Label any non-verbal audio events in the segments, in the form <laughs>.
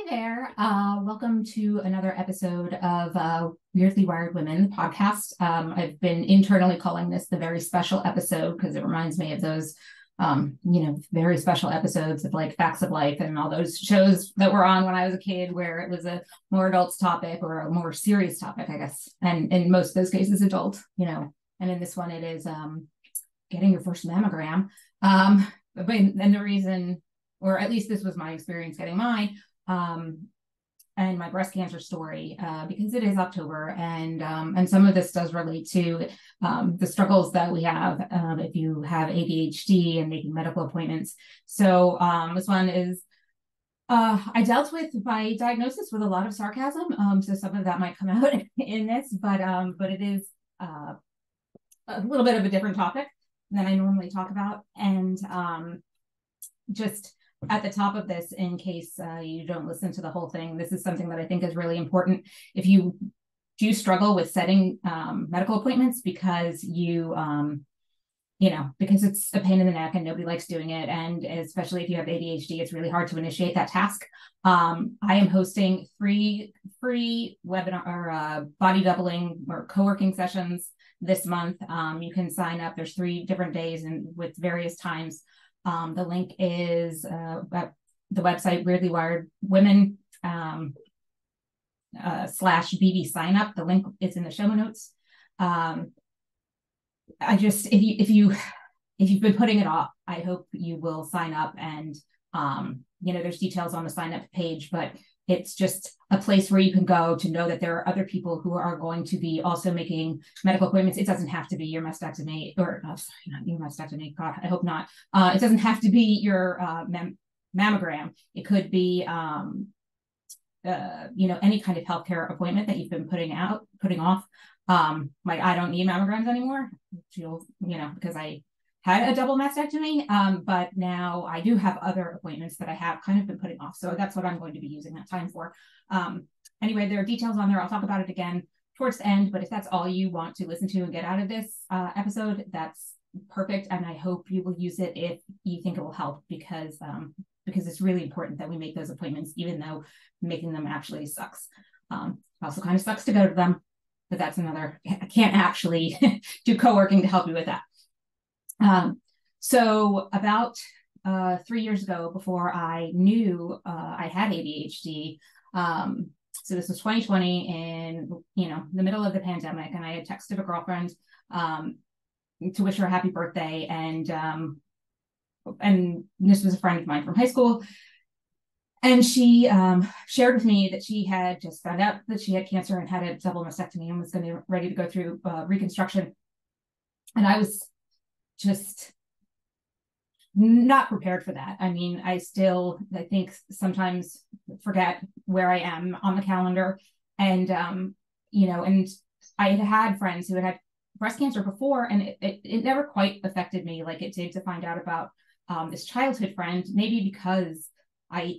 Hey there. Uh, welcome to another episode of uh, Weirdly Wired Women podcast. Um, I've been internally calling this the very special episode because it reminds me of those, um, you know, very special episodes of like Facts of Life and all those shows that were on when I was a kid where it was a more adults topic or a more serious topic, I guess. And in most of those cases, adult, you know. And in this one, it is um, getting your first mammogram. Um, but, and the reason, or at least this was my experience getting mine, um, and my breast cancer story uh, because it is October and um, and some of this does relate to um, the struggles that we have uh, if you have ADHD and making medical appointments. So um, this one is uh, I dealt with my diagnosis with a lot of sarcasm, um, so some of that might come <laughs> out in this, but um, but it is uh, a little bit of a different topic than I normally talk about, and um, just at the top of this in case uh, you don't listen to the whole thing. This is something that I think is really important. If you do struggle with setting um, medical appointments because you, um, you know, because it's a pain in the neck and nobody likes doing it, and especially if you have ADHD, it's really hard to initiate that task. Um, I am hosting three free webinar or uh, body doubling or co-working sessions this month. Um, you can sign up. There's three different days and with various times. Um, the link is uh, the website Weirdly Wired Women um, uh, slash BB sign up. The link is in the show notes. Um, I just if you if you if you've been putting it off, I hope you will sign up and um, you know there's details on the sign up page, but it's just a place where you can go to know that there are other people who are going to be also making medical appointments. It doesn't have to be your mastectomy or oh, sorry, not your mastectomy. God, I hope not. Uh, it doesn't have to be your uh, mam- mammogram. It could be, um, uh, you know, any kind of healthcare appointment that you've been putting out, putting off. Um, like I don't need mammograms anymore. You know, because I had a double mastectomy, um, but now I do have other appointments that I have kind of been putting off. So that's what I'm going to be using that time for. Um, anyway, there are details on there. I'll talk about it again towards the end, but if that's all you want to listen to and get out of this uh, episode, that's perfect. And I hope you will use it if you think it will help because um, because it's really important that we make those appointments, even though making them actually sucks. Um, also kind of sucks to go to them, but that's another, I can't actually <laughs> do co-working to help you with that. Um, so about uh, three years ago, before I knew uh, I had ADHD, um, so this was 2020 in you know the middle of the pandemic, and I had texted a girlfriend um, to wish her a happy birthday, and um, and this was a friend of mine from high school. And she um, shared with me that she had just found out that she had cancer and had a double mastectomy and was going to be ready to go through uh, reconstruction. And I was just not prepared for that. I mean, I still, I think sometimes forget where I am on the calendar. And, um, you know, and I had had friends who had had breast cancer before, and it, it, it never quite affected me like it did to find out about um, this childhood friend, maybe because I,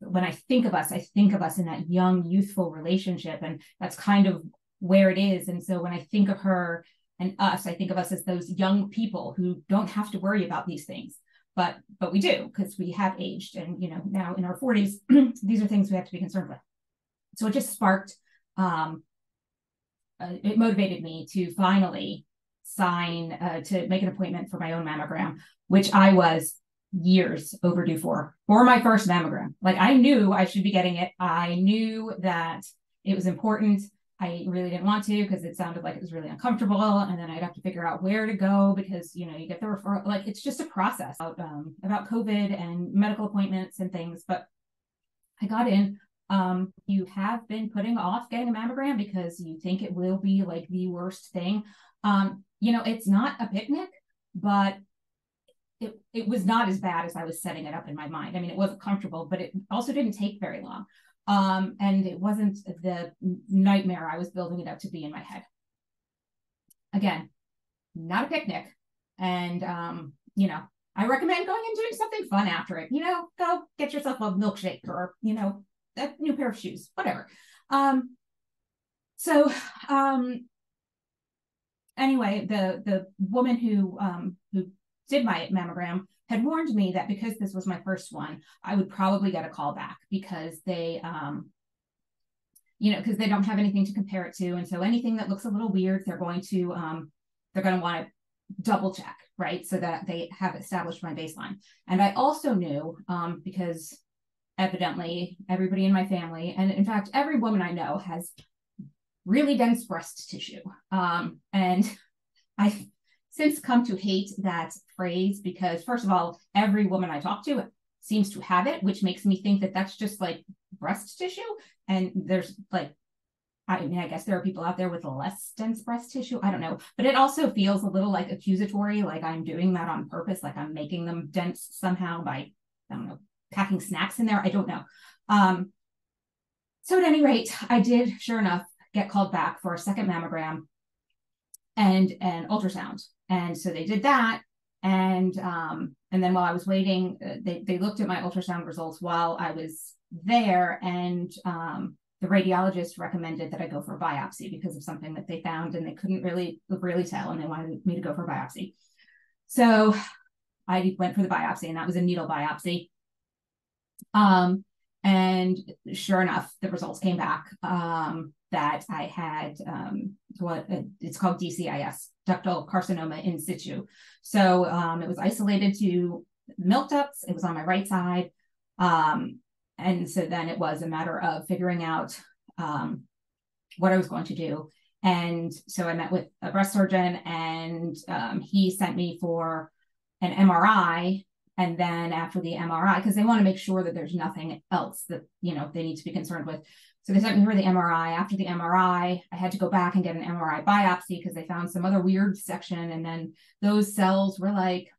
when I think of us, I think of us in that young, youthful relationship, and that's kind of where it is. And so when I think of her and us i think of us as those young people who don't have to worry about these things. But but we do because we have aged and you know now in our 40s <clears throat> these are things we have to be concerned with. So it just sparked um uh, it motivated me to finally sign uh, to make an appointment for my own mammogram which i was years overdue for for my first mammogram. Like i knew i should be getting it. I knew that it was important I really didn't want to because it sounded like it was really uncomfortable. And then I'd have to figure out where to go because, you know, you get the referral. Like it's just a process about, um, about COVID and medical appointments and things. But I got in. Um, you have been putting off getting a mammogram because you think it will be like the worst thing. Um, you know, it's not a picnic, but it, it was not as bad as I was setting it up in my mind. I mean, it wasn't comfortable, but it also didn't take very long. Um, and it wasn't the nightmare I was building it up to be in my head. Again, not a picnic. And, um, you know, I recommend going and doing something fun after it. You know, go get yourself a milkshake or, you know, a new pair of shoes, whatever. Um, so, um, anyway, the the woman who um, who did my mammogram had warned me that because this was my first one, I would probably get a call back because they, um, you know, because they don't have anything to compare it to, and so anything that looks a little weird, they're going to, um, they're going to want to double check, right, so that they have established my baseline. And I also knew, um, because evidently everybody in my family, and in fact, every woman I know has really dense breast tissue, um, and <laughs> I since come to hate that phrase because, first of all, every woman I talk to seems to have it, which makes me think that that's just like breast tissue. And there's like, I mean, I guess there are people out there with less dense breast tissue. I don't know. But it also feels a little like accusatory, like I'm doing that on purpose, like I'm making them dense somehow by, I don't know, packing snacks in there. I don't know. Um, so at any rate, I did, sure enough, get called back for a second mammogram and an ultrasound. And so they did that. And um, and then while I was waiting, uh, they, they looked at my ultrasound results while I was there. And um, the radiologist recommended that I go for a biopsy because of something that they found and they couldn't really really tell. And they wanted me to go for a biopsy. So I went for the biopsy, and that was a needle biopsy. Um, and sure enough, the results came back um, that I had um, what uh, it's called DCIS, ductal carcinoma in situ. So um, it was isolated to milk ducts. It was on my right side. Um, and so then it was a matter of figuring out um, what I was going to do. And so I met with a breast surgeon and um, he sent me for an MRI. And then after the MRI, because they want to make sure that there's nothing else that, you know, they need to be concerned with. So they sent me for the MRI. After the MRI, I had to go back and get an MRI biopsy because they found some other weird section. And then those cells were like,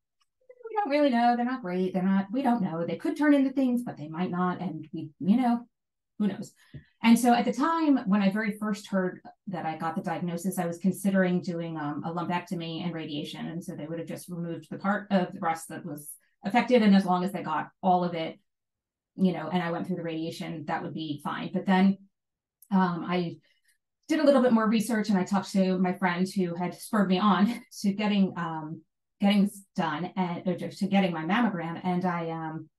we don't really know. They're not great. They're not, we don't know. They could turn into things, but they might not. And we, you know, who knows? And so at the time when I very first heard that I got the diagnosis, I was considering doing um, a lumpectomy and radiation. And so they would have just removed the part of the breast that was affected. And as long as they got all of it, you know, and I went through the radiation, that would be fine. But then um, I did a little bit more research and I talked to my friend who had spurred me on <laughs> to getting um, getting this done and to getting my mammogram. And I um,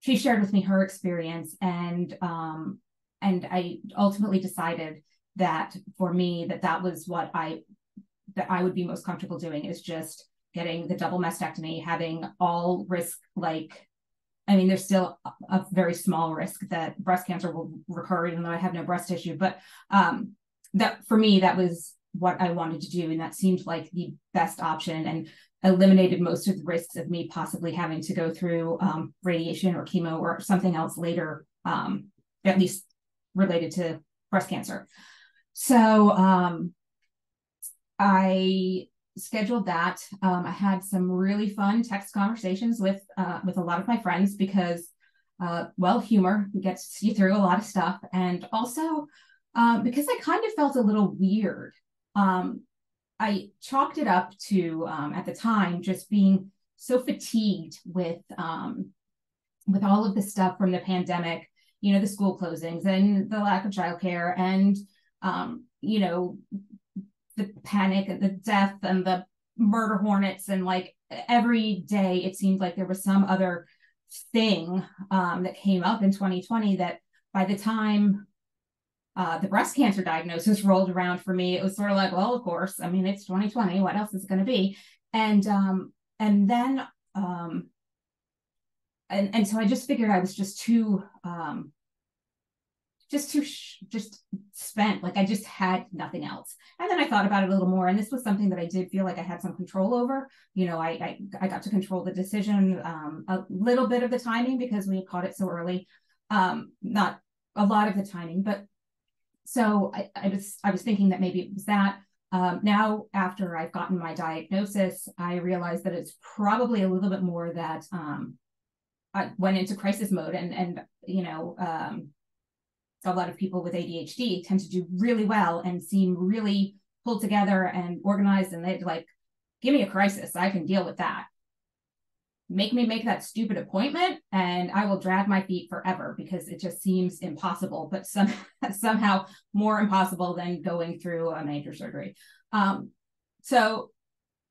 she shared with me her experience and um, and I ultimately decided that for me that that was what I that I would be most comfortable doing is just getting the double mastectomy, having all risk like I mean, there's still a, very small risk that breast cancer will recur, even though I have no breast tissue. But um, that for me, that was what I wanted to do, and that seemed like the best option, and eliminated most of the risks of me possibly having to go through um, radiation or chemo or something else later, um, at least related to breast cancer. So um, I scheduled that. Um, I had some really fun text conversations with uh, with a lot of my friends because, uh, well, humor gets you through a lot of stuff, and also um, because I kind of felt a little weird. Um, I chalked it up to um, at the time just being so fatigued with um, with all of the stuff from the pandemic, you know, the school closings and the lack of childcare and um, you know the panic and the death and the murder hornets and like every day it seemed like there was some other thing um, that came up in 2020 that by the time uh, the breast cancer diagnosis rolled around for me, it was sort of like, well, of course, I mean, it's 2020. What else is it going to be? And um, and then um, and and so I just figured I was just too um, just too sh- just spent like i just had nothing else. And then i thought about it a little more and this was something that i did feel like i had some control over. You know i i, I got to control the decision um, a little bit of the timing because we caught it so early. Um, not a lot of the timing but so I, I was i was thinking that maybe it was that. Um, now after i've gotten my diagnosis i realized that it's probably a little bit more that um, i went into crisis mode and and you know um, a lot of people with ADHD tend to do really well and seem really pulled together and organized and they like give me a crisis i can deal with that. Make me make that stupid appointment and i will drag my feet forever because it just seems impossible but some, <laughs> somehow more impossible than going through a major surgery. Um, so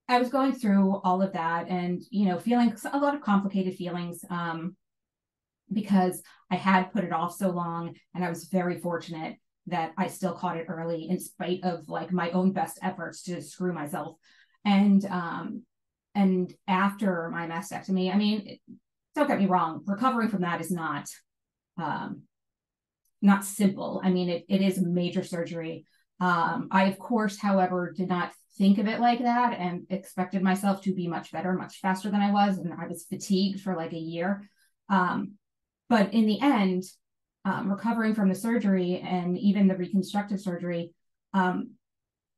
I was going through all of that and, you know, feeling a lot of complicated feelings um, because I had put it off so long. And I was very fortunate that I still caught it early in spite of like my own best efforts to screw myself. And, um, and after my mastectomy, I mean, don't get me wrong, recovering from that is not, um, not simple. I mean, it, it is a major surgery. Um, I, of course, however, did not think of it like that and expected myself to be much better, much faster than I was. And I was fatigued for like a year. Um, but in the end, um, recovering from the surgery and even the reconstructive surgery um,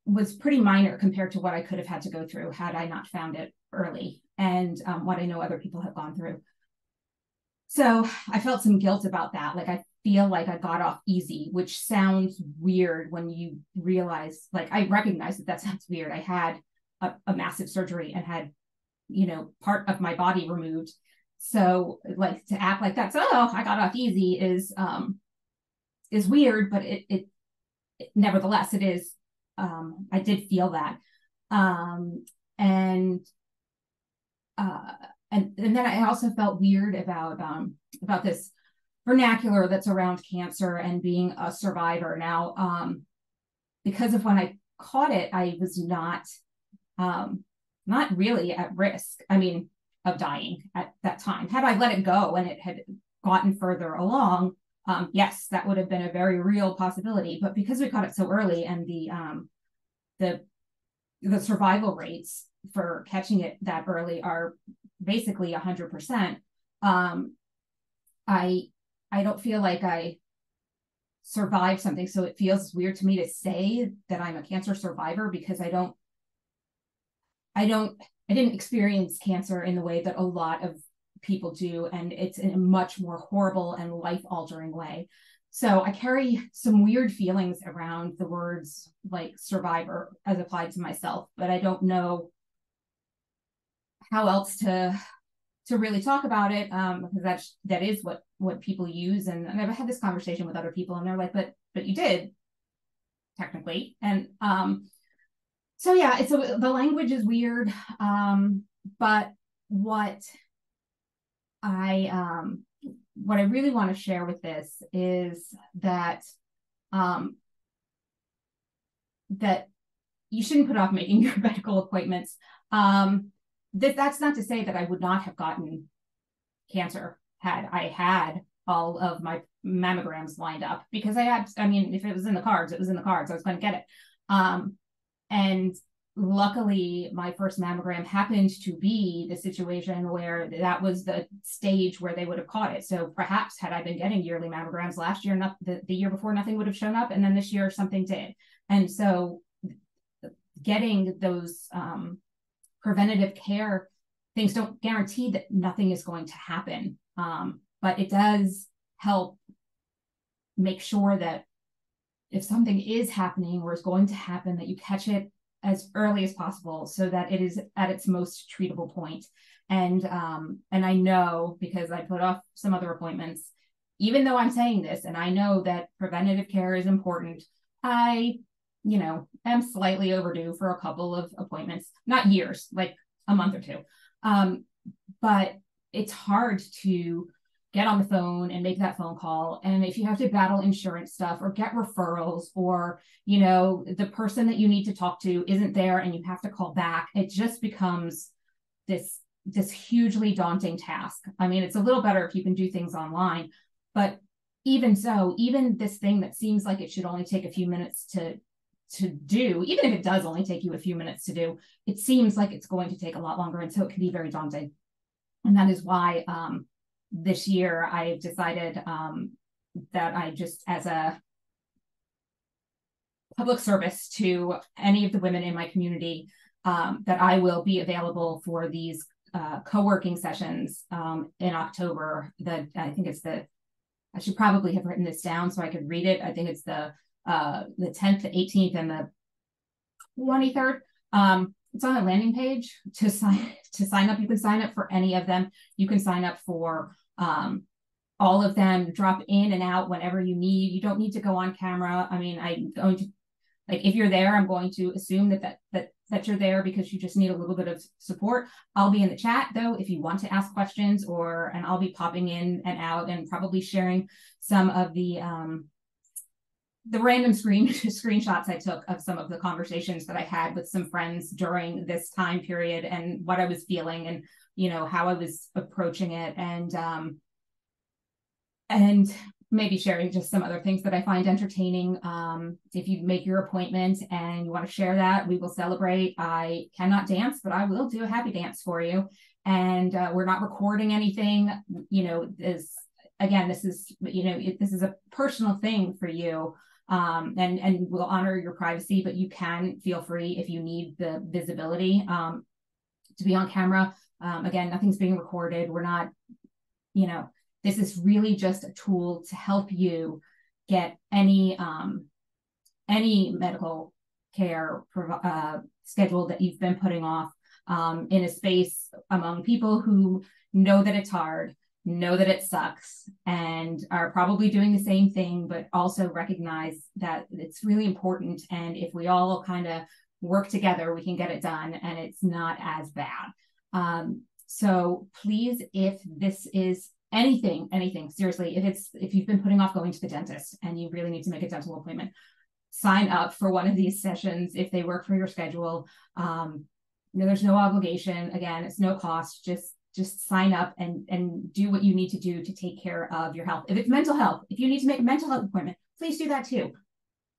was pretty minor compared to what I could have had to go through had I not found it early and um, what I know other people have gone through. So I felt some guilt about that. Like I feel like I got off easy, which sounds weird when you realize, like, I recognize that that sounds weird. I had a, a massive surgery and had, you know, part of my body removed. So, like, to act like that's, oh, I got off easy is, um, is weird, but it, it, it nevertheless, it is, um, I did feel that. Um, and, uh, and, and then I also felt weird about, um, about this vernacular that's around cancer and being a survivor. Now, um, because of when I caught it, I was not um, not really at risk. I mean, of dying at that time. Had I let it go and it had gotten further along, um, yes, that would have been a very real possibility. But because we caught it so early and the um, the the survival rates for catching it that early are basically a 100%. Um, I I don't feel like I survived something. So it feels weird to me to say that I'm a cancer survivor because I don't, I don't, I didn't experience cancer in the way that a lot of people do. And it's in a much more horrible and life altering way. So I carry some weird feelings around the words like survivor as applied to myself, but I don't know how else to to really talk about it um, because that's that is what what people use and, and I've had this conversation with other people and they're like but but you did technically and um so yeah it's a, the language is weird um but what I um what I really want to share with this is that um that you shouldn't put off making <laughs> your medical appointments um that that's not to say that I would not have gotten cancer had I had all of my mammograms lined up because I had, I mean, if it was in the cards, it was in the cards. I was going to get it. Um, and luckily, my first mammogram happened to be the situation where that was the stage where they would have caught it. So perhaps had I been getting yearly mammograms last year, not the, the year before, nothing would have shown up. And then this year, something did. And so getting those um, preventative care things don't guarantee that nothing is going to happen um, but it does help make sure that if something is happening or is going to happen that you catch it as early as possible so that it is at its most treatable point and um and i know because i put off some other appointments even though i'm saying this and i know that preventative care is important i you know, am slightly overdue for a couple of appointments, not years, like a month or two. Um, but it's hard to get on the phone and make that phone call. And if you have to battle insurance stuff or get referrals or, you know, the person that you need to talk to isn't there and you have to call back, it just becomes this this hugely daunting task. I mean, it's a little better if you can do things online, but even so, even this thing that seems like it should only take a few minutes to to do, even if it does only take you a few minutes to do, it seems like it's going to take a lot longer. And so it can be very daunting. And that is why um, this year I've decided um, that I just, as a public service to any of the women in my community, um, that I will be available for these uh, co-working sessions um, in October. That I think it's the, I should probably have written this down so I could read it. I think it's the uh, the 10th, the 18th, and the 23rd. Um, it's on a landing page to sign to sign up. You can sign up for any of them. You can sign up for um, all of them. Drop in and out whenever you need. You don't need to go on camera. I mean, I'm going to like if you're there, I'm going to assume that that that that you're there because you just need a little bit of support. I'll be in the chat though if you want to ask questions or and I'll be popping in and out and probably sharing some of the um the random screen <laughs> screenshots I took of some of the conversations that I had with some friends during this time period and what I was feeling and you know how I was approaching it and um and maybe sharing just some other things that I find entertaining. Um, if you make your appointment and you want to share that, we will celebrate. I cannot dance, but I will do a happy dance for you. And uh, we're not recording anything. You know, this again, this is you know, it, this is a personal thing for you. Um, and and we'll honor your privacy, but you can feel free if you need the visibility um, to be on camera. Um, again, nothing's being recorded. We're not, you know, this is really just a tool to help you get any um, any medical care uh, schedule that you've been putting off um, in a space among people who know that it's hard, know that it sucks, and are probably doing the same thing, but also recognize that it's really important. And if we all kind of work together, we can get it done and it's not as bad. Um, so please, if this is anything, anything, seriously, if it's if you've been putting off going to the dentist and you really need to make a dental appointment, sign up for one of these sessions if they work for your schedule. Um, know, there's no obligation. Again, it's no cost. Just just sign up and and do what you need to do to take care of your health. If it's mental health, if you need to make a mental health appointment, please do that too.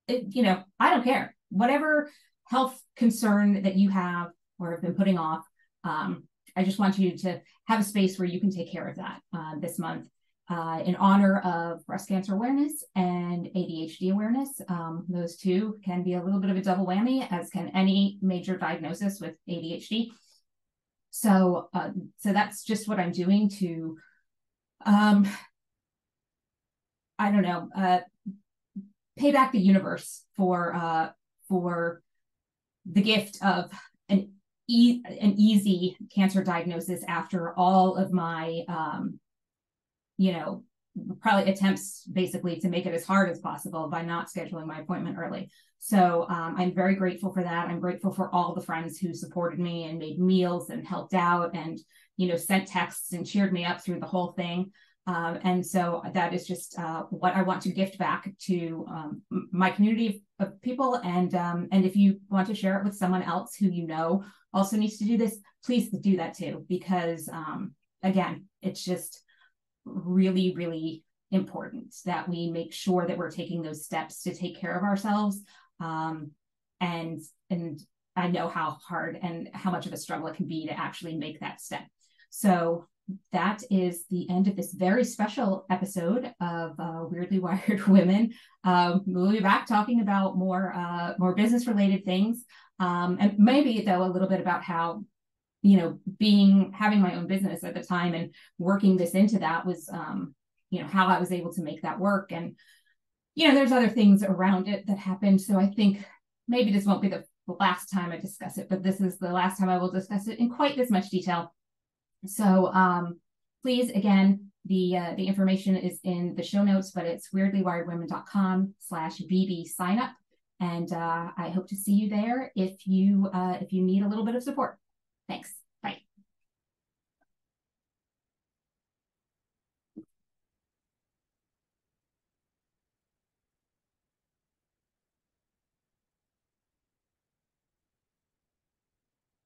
It, you know, I don't care. Whatever health concern that you have or have been putting off, um, I just want you to have a space where you can take care of that uh, this month uh, in honor of breast cancer awareness and ADHD awareness. Um, those two can be a little bit of a double whammy, as can any major diagnosis with ADHD. So, uh, so that's just what I'm doing to, um, I don't know, uh, pay back the universe for uh, for the gift of an e- an easy cancer diagnosis after all of my um, you know probably attempts basically to make it as hard as possible by not scheduling my appointment early so um, i'm very grateful for that i'm grateful for all the friends who supported me and made meals and helped out and you know sent texts and cheered me up through the whole thing um, and so that is just uh, what I want to gift back to um, my community of people. And um, and if you want to share it with someone else who you know also needs to do this, please do that too. Because um, again, it's just really, really important that we make sure that we're taking those steps to take care of ourselves. Um, and and I know how hard and how much of a struggle it can be to actually make that step. So that is the end of this very special episode of uh, Weirdly Wired <laughs> Women. Um, we'll be back talking about more uh, more business related things, um, and maybe though a little bit about how you know being having my own business at the time and working this into that was um, you know how I was able to make that work, and you know there's other things around it that happened. So I think maybe this won't be the last time I discuss it, but this is the last time I will discuss it in quite this much detail. So um, please, again, the uh, the information is in the show notes, but it's weirdlywiredwomen.com slash BB sign up. And uh, I hope to see you there if you uh, if you need a little bit of support. Thanks.